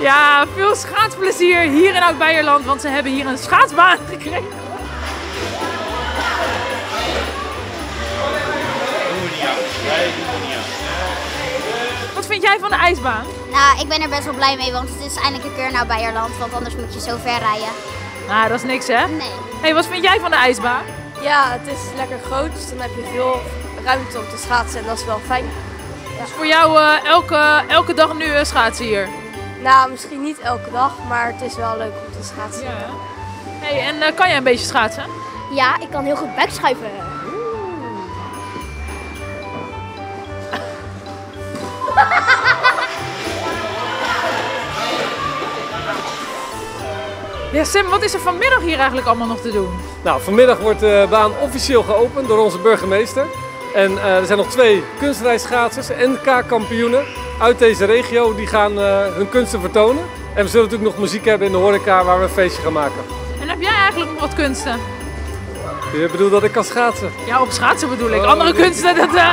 Ja, veel schaatsplezier hier in Oud-Beierland, want ze hebben hier een schaatsbaan gekregen. Wat vind jij van de ijsbaan? Nou, ik ben er best wel blij mee, want het is eindelijk een keer naar Beierland, want anders moet je zo ver rijden. Nou, dat is niks hè? Nee. hey, wat vind jij van de ijsbaan? Ja, het is lekker groot, dus dan heb je veel ruimte om te schaatsen en dat is wel fijn. Is voor jou eh, elke, elke dag nu eh, schaatsen hier? Nou, misschien niet elke dag, maar het is wel leuk om te schaatsen. Hey, en eh, kan jij een beetje schaatsen? Ja, ik kan heel goed backschuiven. Ja, Sam, wat is er vanmiddag hier eigenlijk allemaal nog te doen? Nou, vanmiddag wordt de baan officieel geopend door onze burgemeester. En eh, er zijn nog twee kunstrijschaatsers, NK-kampioenen uit deze regio, die gaan eh, hun kunsten vertonen. En we zullen natuurlijk nog muziek hebben in de horeca waar we een feestje gaan maken. En heb jij eigenlijk nog wat kunsten? Je bedoelt dat ik kan schaatsen? Ja, op schaatsen bedoel ik. Oh, Andere kunsten, dat, eh,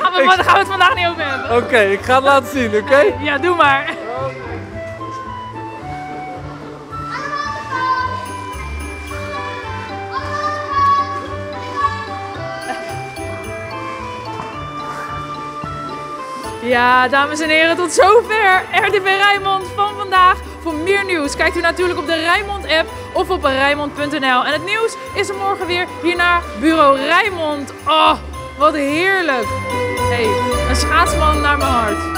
gaan we, Ik- daar gaan we het vandaag niet over hebben. Oké, ik ga het laten zien, oké? Ja, doe maar. Ja, dames en heren, tot zover RDB Rijnmond van vandaag. Voor meer nieuws kijkt u natuurlijk op de Rijnmond app of op Rijnmond.nl. En het nieuws is er morgen weer hier naar Bureau Rijnmond. Oh, wat heerlijk. hey, een schaatsman naar mijn hart.